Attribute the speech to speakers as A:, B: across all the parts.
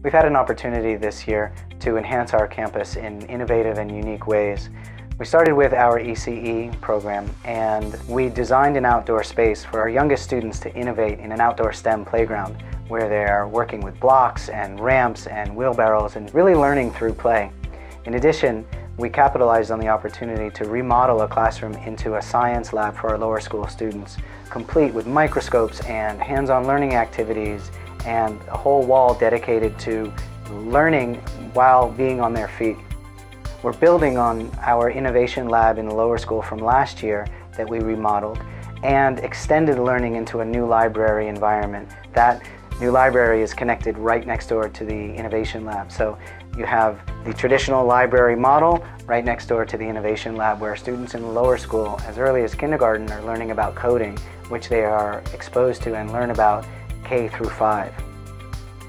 A: We've had an opportunity this year to enhance our campus in innovative and unique ways. We started with our ECE program and we designed an outdoor space for our youngest students to innovate in an outdoor STEM playground where they are working with blocks and ramps and wheelbarrows and really learning through play. In addition, we capitalized on the opportunity to remodel a classroom into a science lab for our lower school students, complete with microscopes and hands-on learning activities and a whole wall dedicated to learning while being on their feet. We're building on our innovation lab in the lower school from last year that we remodeled and extended learning into a new library environment. That new library is connected right next door to the innovation lab. So you have the traditional library model right next door to the innovation lab where students in the lower school as early as kindergarten are learning about coding, which they are exposed to and learn about K through 5.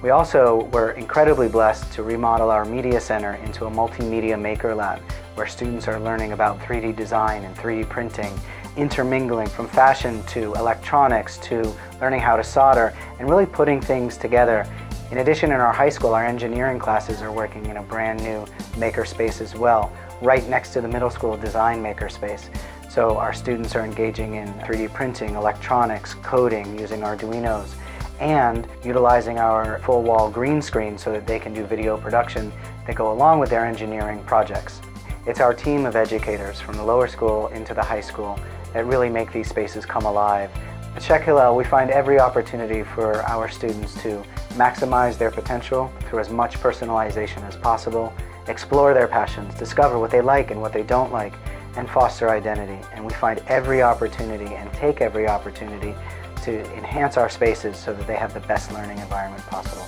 A: We also were incredibly blessed to remodel our media center into a multimedia maker lab where students are learning about 3D design and 3D printing, intermingling from fashion to electronics to learning how to solder and really putting things together. In addition, in our high school, our engineering classes are working in a brand new makerspace as well, right next to the middle school design makerspace. So our students are engaging in 3D printing, electronics, coding, using Arduinos, and utilizing our full wall green screen so that they can do video production that go along with their engineering projects. It's our team of educators from the lower school into the high school that really make these spaces come alive. At Scheck Hillel, we find every opportunity for our students to maximize their potential through as much personalization as possible, explore their passions, discover what they like and what they don't like, and foster identity. And we find every opportunity and take every opportunity to enhance our spaces so that they have the best learning environment possible.